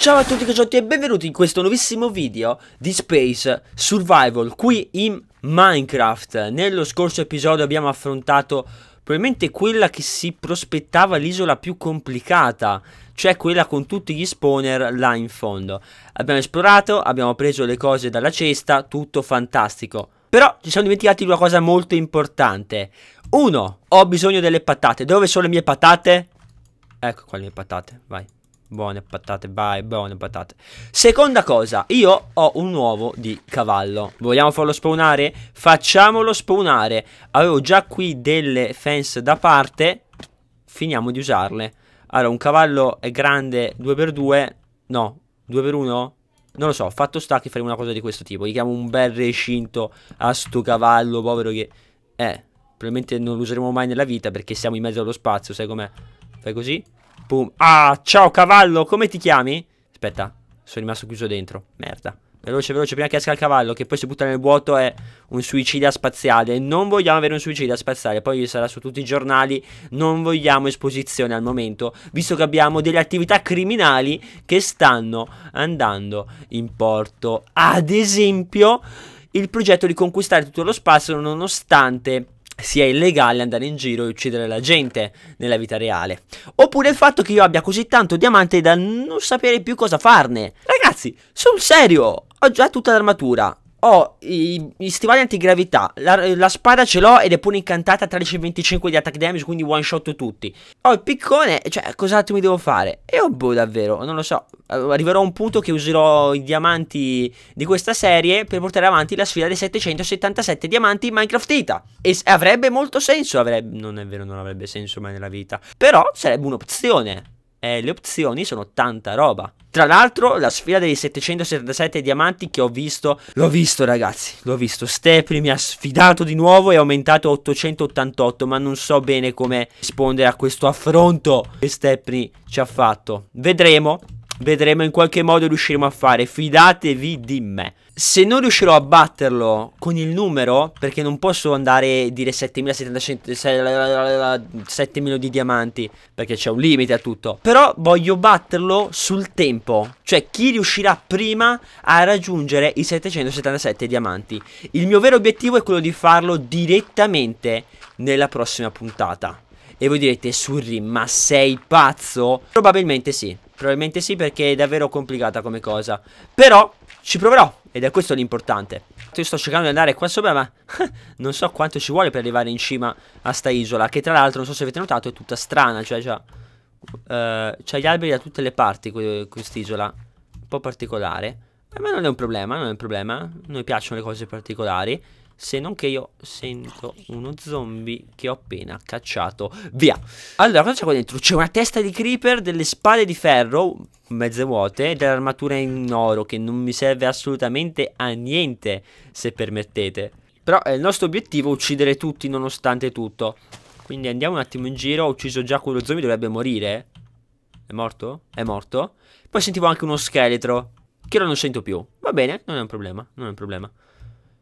Ciao a tutti caciotti e benvenuti in questo nuovissimo video di Space Survival qui in Minecraft. Nello scorso episodio abbiamo affrontato probabilmente quella che si prospettava l'isola più complicata, cioè quella con tutti gli spawner là in fondo. Abbiamo esplorato, abbiamo preso le cose dalla cesta, tutto fantastico. Però ci siamo dimenticati di una cosa molto importante. Uno, ho bisogno delle patate. Dove sono le mie patate? Ecco qua le mie patate, vai. Buone patate, vai, buone patate. Seconda cosa, io ho un uovo di cavallo. Vogliamo farlo spawnare? Facciamolo spawnare. Avevo già qui delle fence da parte. Finiamo di usarle. Allora, un cavallo è grande 2x2. No, 2x1? Non lo so, fatto sta che faremo una cosa di questo tipo. Gli chiamo un bel recinto a sto cavallo, povero che... Eh, probabilmente non lo useremo mai nella vita perché siamo in mezzo allo spazio, sai com'è? Fai così? Boom. Ah, ciao cavallo, come ti chiami? Aspetta, sono rimasto chiuso dentro. Merda. Veloce, veloce, prima che esca il cavallo, che poi si butta nel vuoto è un suicidio spaziale. Non vogliamo avere un suicidio spaziale, poi sarà su tutti i giornali. Non vogliamo esposizione al momento, visto che abbiamo delle attività criminali che stanno andando in porto. Ad esempio, il progetto di conquistare tutto lo spazio nonostante sia illegale andare in giro e uccidere la gente nella vita reale. Oppure il fatto che io abbia così tanto diamante da non sapere più cosa farne. Ragazzi, sul serio, ho già tutta l'armatura ho i, i, stivali antigravità, la, la spada ce l'ho ed è pure incantata 13-25 di attack damage, quindi one shot tutti. Ho il piccone, cioè cos'altro mi devo fare? E oh boh davvero, non lo so. Arriverò a un punto che userò i diamanti di questa serie per portare avanti la sfida dei 777 diamanti in Minecraft Data. E avrebbe molto senso, avrebbe... non è vero, non avrebbe senso mai nella vita. Però sarebbe un'opzione eh, le opzioni sono tanta roba. Tra l'altro, la sfida dei 777 diamanti che ho visto, l'ho visto ragazzi, l'ho visto. Stepri mi ha sfidato di nuovo e ha aumentato a 888, ma non so bene come rispondere a questo affronto che Stepri ci ha fatto. Vedremo, vedremo in qualche modo riusciremo a fare, fidatevi di me. Se non riuscirò a batterlo con il numero, perché non posso andare a dire 7000 di diamanti, perché c'è un limite a tutto. Però voglio batterlo sul tempo, cioè chi riuscirà prima a raggiungere i 777 diamanti. Il mio vero obiettivo è quello di farlo direttamente nella prossima puntata. E voi direte, Surri, ma sei pazzo? Probabilmente sì, probabilmente sì perché è davvero complicata come cosa. Però ci proverò. Ed è questo l'importante. Io sto cercando di andare qua sopra, ma non so quanto ci vuole per arrivare in cima a sta isola. Che tra l'altro, non so se avete notato, è tutta strana. Cioè, già. Uh, c'ha gli alberi da tutte le parti quest'isola. Un po' particolare. Eh, ma non è un problema, non è un problema. A noi piacciono le cose particolari. Se non che io sento uno zombie che ho appena cacciato via. Allora, cosa c'è qua dentro? C'è una testa di creeper, delle spade di ferro, mezze vuote, e dell'armatura in oro che non mi serve assolutamente a niente, se permettete. Però è il nostro obiettivo uccidere tutti nonostante tutto. Quindi andiamo un attimo in giro. Ho ucciso già quello zombie, dovrebbe morire. È morto? È morto. Poi sentivo anche uno scheletro, che ora non sento più. Va bene, non è un problema, non è un problema.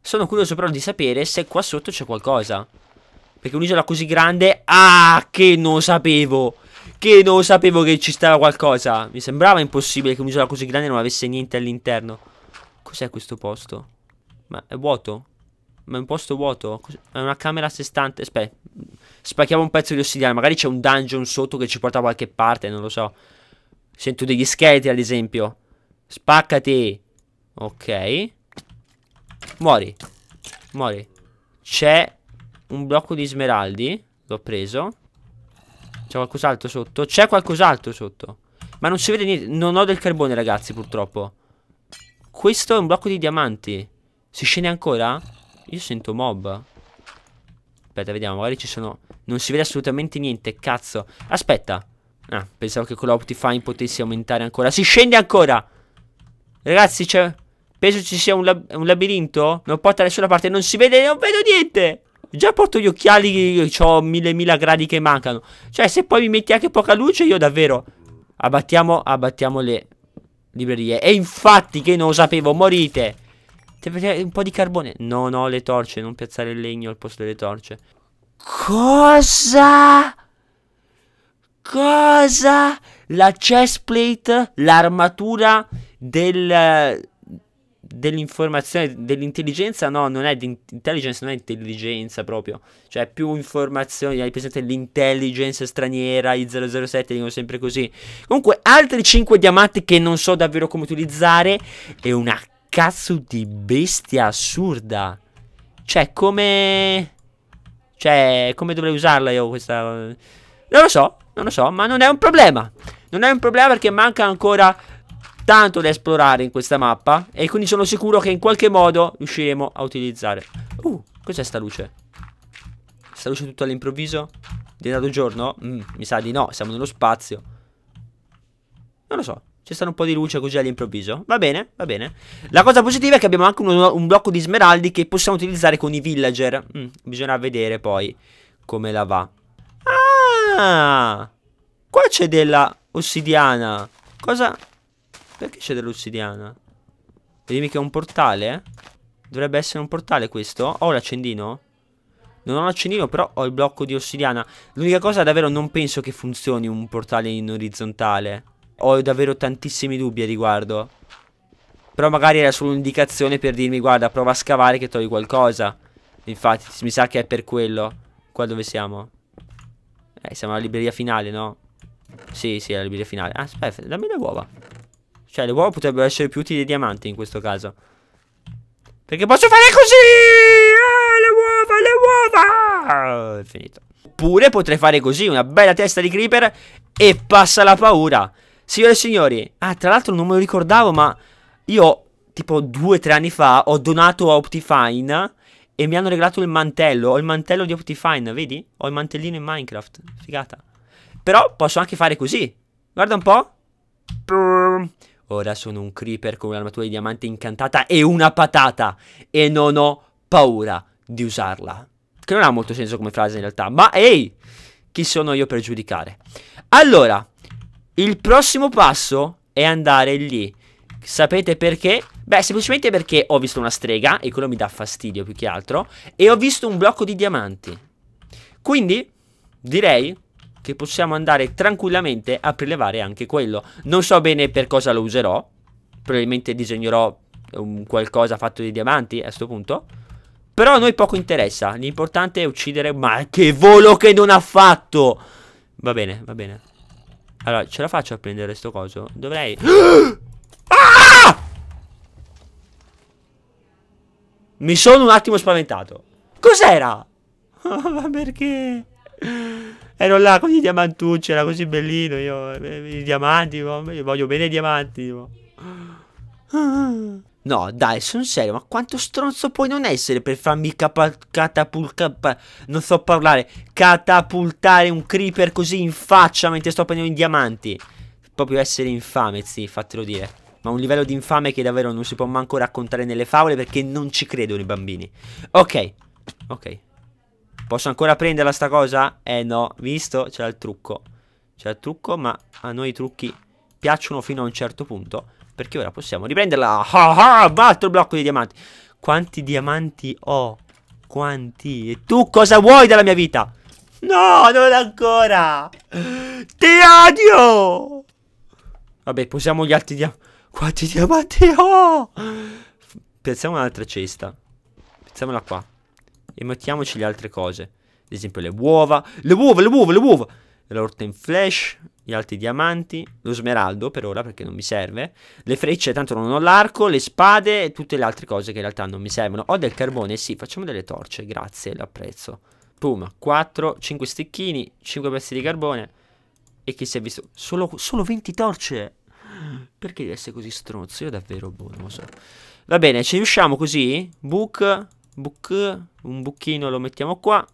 Sono curioso però di sapere se qua sotto c'è qualcosa. Perché un'isola così grande... Ah, che non sapevo! Che non sapevo che ci stava qualcosa. Mi sembrava impossibile che un'isola così grande non avesse niente all'interno. Cos'è questo posto? Ma è vuoto? Ma è un posto vuoto? È una camera a sé stante. Aspetta. Spacchiamo un pezzo di ossidiana. Magari c'è un dungeon sotto che ci porta da qualche parte. Non lo so. Sento degli scheletri, ad esempio. Spaccati. Ok. Muori. Muori. C'è un blocco di smeraldi. L'ho preso. C'è qualcos'altro sotto. C'è qualcos'altro sotto. Ma non si vede niente. Non ho del carbone, ragazzi, purtroppo. Questo è un blocco di diamanti. Si scende ancora? Io sento mob. Aspetta, vediamo. Magari ci sono... Non si vede assolutamente niente. Cazzo. Aspetta. Ah, pensavo che con l'Optifine potessi aumentare ancora. Si scende ancora! Ragazzi, c'è... Penso ci sia un, lab un labirinto. Non porta da nessuna parte. Non si vede, non vedo niente. Già porto gli occhiali, ho mille mila gradi che mancano. Cioè, se poi mi metti anche poca luce, io davvero... Abbattiamo, abbattiamo le librerie. E infatti che non lo sapevo, morite. Un po' di carbone. No, no, le torce. Non piazzare il legno al posto delle torce. Cosa? Cosa? La chestplate, l'armatura del dell'informazione, dell'intelligenza, no, non è di intelligence, non è intelligenza proprio, cioè più informazioni, hai presente l'intelligence straniera, i 007 dicono sempre così. Comunque, altri 5 diamanti che non so davvero come utilizzare e una cazzo di bestia assurda. Cioè, come... Cioè, come dovrei usarla io questa... Non lo so, non lo so, ma non è un problema. Non è un problema perché manca ancora tanto da esplorare in questa mappa e quindi sono sicuro che in qualche modo riusciremo a utilizzare. Uh, cos'è sta luce? Sta luce tutto all'improvviso? Diventato giorno? Mm, mi sa di no, siamo nello spazio. Non lo so. C'è stato un po' di luce così all'improvviso. Va bene, va bene. La cosa positiva è che abbiamo anche un, un blocco di smeraldi che possiamo utilizzare con i villager. Mm, bisogna vedere poi come la va. Ah! Qua c'è della ossidiana. Cosa... Perché c'è dell'ossidiana? Vedi che è un portale? Eh? Dovrebbe essere un portale questo? Ho l'accendino? Non ho l'accendino però ho il blocco di ossidiana L'unica cosa davvero non penso che funzioni un portale in orizzontale Ho davvero tantissimi dubbi a riguardo Però magari era solo un'indicazione per dirmi guarda prova a scavare che togli qualcosa Infatti mi sa che è per quello Qua dove siamo? Eh siamo alla libreria finale no? Sì sì alla libreria finale ah, Aspetta dammi le uova cioè, le uova potrebbero essere più utili dei diamanti in questo caso. Perché posso fare così! Ah, le uova, le uova! È finito. Oppure potrei fare così, una bella testa di creeper e passa la paura. Signore e signori, ah, tra l'altro non me lo ricordavo, ma io, tipo, due o tre anni fa, ho donato a Optifine e mi hanno regalato il mantello. Ho il mantello di Optifine, vedi? Ho il mantellino in Minecraft. Figata. Però posso anche fare così. Guarda un po'. Ora sono un creeper con un'armatura di diamante incantata e una patata. E non ho paura di usarla. Che non ha molto senso come frase in realtà. Ma ehi, chi sono io per giudicare? Allora, il prossimo passo è andare lì. Sapete perché? Beh, semplicemente perché ho visto una strega e quello mi dà fastidio più che altro. E ho visto un blocco di diamanti. Quindi, direi che possiamo andare tranquillamente a prelevare anche quello. Non so bene per cosa lo userò. Probabilmente disegnerò un qualcosa fatto di diamanti a questo punto. Però a noi poco interessa. L'importante è uccidere... Ma che volo che non ha fatto! Va bene, va bene. Allora, ce la faccio a prendere sto coso? Dovrei... Ah! Mi sono un attimo spaventato. Cos'era? perché? Ero là con i diamantucci, era così bellino. Io, eh, i diamanti, io voglio bene i diamanti. No, dai, sono serio, ma quanto stronzo puoi non essere per farmi catapultare, non so parlare, catapultare un creeper così in faccia mentre sto prendendo i diamanti? Proprio essere infame, sì, fatelo dire. Ma un livello di infame che davvero non si può manco raccontare nelle favole perché non ci credono i bambini. Ok, ok. Posso ancora prenderla sta cosa? Eh no, visto? C'è il trucco. C'è il trucco, ma a noi i trucchi piacciono fino a un certo punto. Perché ora possiamo riprenderla. Ah ah, altro blocco di diamanti. Quanti diamanti ho? Quanti? E tu cosa vuoi dalla mia vita? No, non ancora. Ti odio. Vabbè, posiamo gli altri diamanti. Quanti diamanti ho? Pensiamo un'altra cesta. Pensiamola qua e mettiamoci le altre cose. Ad esempio le uova, le uova, le uova, le uova. L'orta in flash, gli altri diamanti, lo smeraldo per ora perché non mi serve, le frecce tanto non ho l'arco, le spade e tutte le altre cose che in realtà non mi servono. Ho del carbone, sì, facciamo delle torce, grazie, l'apprezzo. Pum, 4, 5 stecchini, 5 pezzi di carbone e chi si è visto? Solo, solo 20 torce! Perché deve essere così stronzo? Io davvero, boh, non so. Va bene, ci riusciamo così? Book, book, un buchino lo mettiamo qua.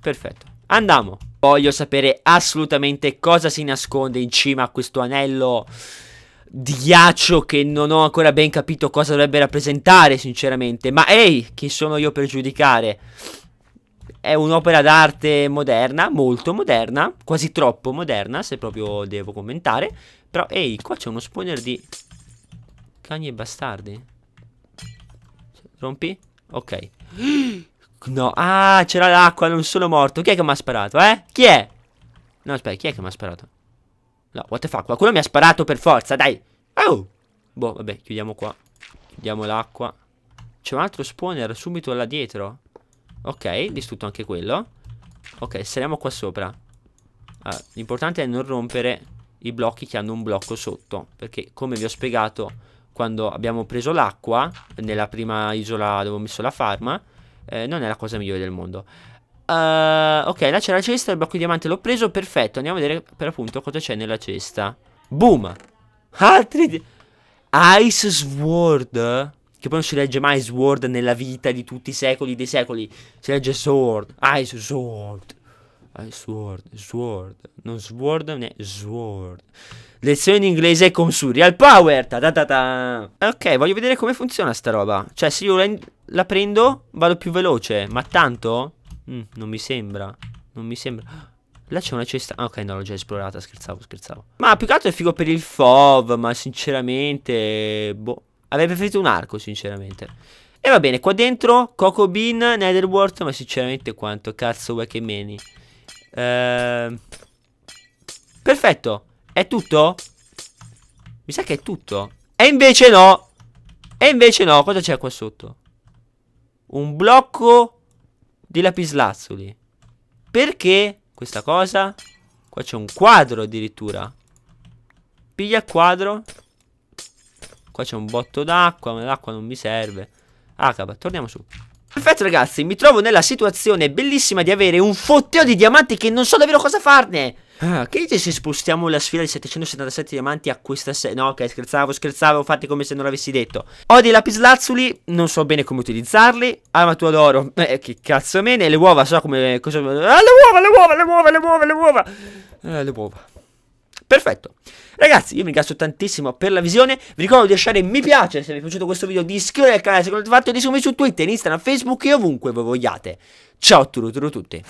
Perfetto. Andiamo. Voglio sapere assolutamente cosa si nasconde in cima a questo anello di ghiaccio che non ho ancora ben capito cosa dovrebbe rappresentare, sinceramente. Ma ehi, chi sono io per giudicare? È un'opera d'arte moderna, molto moderna, quasi troppo moderna, se proprio devo commentare. Però, ehi, qua c'è uno spawner di cani e bastardi. Rompi? Ok. No, ah, c'era l'acqua, non sono morto. Chi è che mi ha sparato, eh? Chi è? No, aspetta, chi è che mi ha sparato? No, what the fuck? Qualcuno mi ha sparato per forza, dai. Oh! Boh, vabbè, chiudiamo qua. Chiudiamo l'acqua. C'è un altro spawner subito là dietro. Ok, distrutto anche quello. Ok, saliamo qua sopra. Ah, L'importante è non rompere i blocchi che hanno un blocco sotto. Perché, come vi ho spiegato, quando abbiamo preso l'acqua, nella prima isola dove ho messo la farma, eh, non è la cosa migliore del mondo. Uh, ok, là c'è la cesta, il blocco di diamante l'ho preso, perfetto. Andiamo a vedere per appunto cosa c'è nella cesta. Boom! Altri... Ice Sword. Che poi non si legge mai Sword nella vita di tutti i secoli dei secoli. Si legge Sword. Ice Sword. Ice Sword. Sword. Non Sword, né Sword. Lezione in inglese con Surreal Power. Ta ta ta ta. Ok, voglio vedere come funziona sta roba. Cioè, se io la, prendo, vado più veloce. Ma tanto? Mm, non mi sembra. Non mi sembra. Là c'è una cesta. Ok, no, l'ho già esplorata. Scherzavo, scherzavo. Ma più che altro è figo per il FOV. Ma sinceramente. Boh. Avrei preferito un arco, sinceramente. E va bene, qua dentro Coco Bean, Netherworld. Ma sinceramente, quanto cazzo vuoi che meni? Ehm. Perfetto. È tutto? Mi sa che è tutto. E invece no. E invece no. Cosa c'è qua sotto? Un blocco di lapislazzuli. Perché questa cosa? Qua c'è un quadro addirittura. Piglia il quadro. Qua c'è un botto d'acqua, ma l'acqua non mi serve. Ah, capa, torniamo su. Perfetto ragazzi, mi trovo nella situazione bellissima di avere un fotteo di diamanti che non so davvero cosa farne. Ah, che dice se spostiamo la sfida di 777 diamanti a questa serie? No, ok, scherzavo, scherzavo, fate come se non l'avessi detto. Ho dei lapislazzuli, non so bene come utilizzarli. Armatura d'oro, eh, che cazzo mene. Le uova, so come... Cosa... Ah, le uova, le uova, le uova, le uova, le uova. Eh, le uova. Perfetto. Ragazzi, io vi ringrazio tantissimo per la visione. Vi ricordo di lasciare mi piace se vi è piaciuto questo video, di iscrivervi al canale se non l'avete fatto, di seguirmi su Twitter, Instagram, Facebook e ovunque voi vogliate. Ciao a tutti.